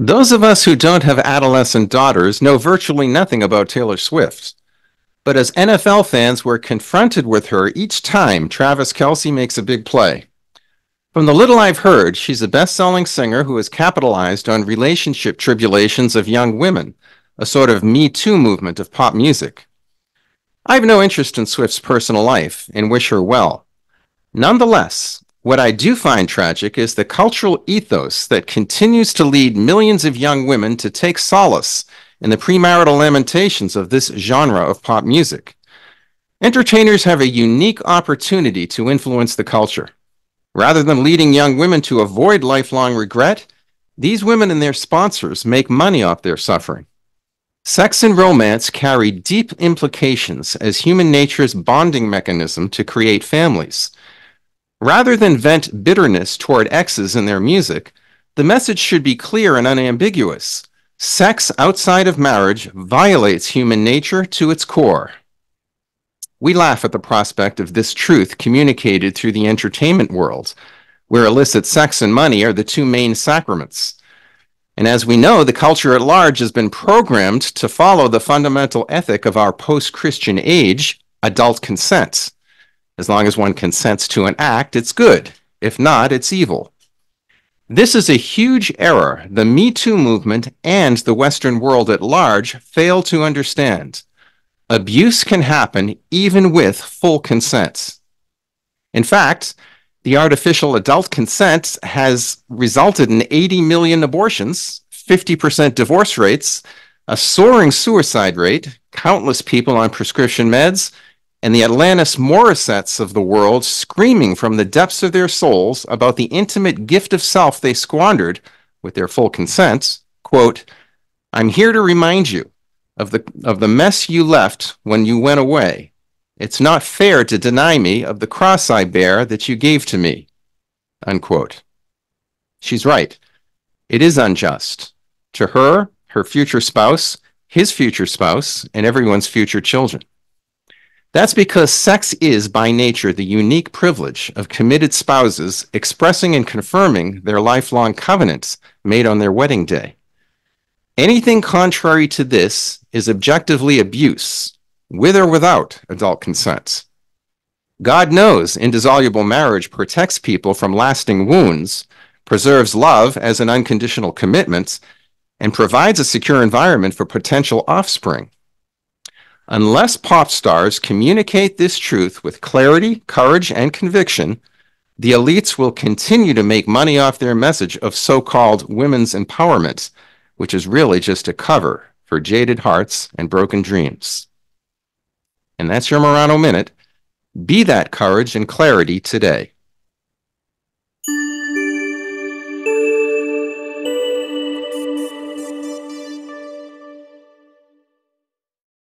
Those of us who don't have adolescent daughters know virtually nothing about Taylor Swift. But as NFL fans, we're confronted with her each time Travis Kelce makes a big play. From the little I've heard, she's a best selling singer who has capitalized on relationship tribulations of young women, a sort of Me Too movement of pop music. I have no interest in Swift's personal life and wish her well. Nonetheless, what I do find tragic is the cultural ethos that continues to lead millions of young women to take solace in the premarital lamentations of this genre of pop music. Entertainers have a unique opportunity to influence the culture. Rather than leading young women to avoid lifelong regret, these women and their sponsors make money off their suffering. Sex and romance carry deep implications as human nature's bonding mechanism to create families. Rather than vent bitterness toward exes in their music, the message should be clear and unambiguous. Sex outside of marriage violates human nature to its core. We laugh at the prospect of this truth communicated through the entertainment world, where illicit sex and money are the two main sacraments. And as we know, the culture at large has been programmed to follow the fundamental ethic of our post Christian age adult consent. As long as one consents to an act, it's good. If not, it's evil. This is a huge error the Me Too movement and the Western world at large fail to understand. Abuse can happen even with full consent. In fact, the artificial adult consent has resulted in 80 million abortions, 50% divorce rates, a soaring suicide rate, countless people on prescription meds, and the Alanis Morissettes of the world screaming from the depths of their souls about the intimate gift of self they squandered with their full consent, quote, I'm here to remind you of the, of the mess you left when you went away. It's not fair to deny me of the cross I bear that you gave to me, unquote. She's right. It is unjust. To her, her future spouse, his future spouse, and everyone's future children. That's because sex is, by nature, the unique privilege of committed spouses expressing and confirming their lifelong covenants made on their wedding day. Anything contrary to this is objectively abuse, with or without adult consent. God knows indissoluble marriage protects people from lasting wounds, preserves love as an unconditional commitment, and provides a secure environment for potential offspring. Unless pop stars communicate this truth with clarity, courage, and conviction, the elites will continue to make money off their message of so called women's empowerment, which is really just a cover for jaded hearts and broken dreams. And that's your Murano Minute. Be that courage and clarity today.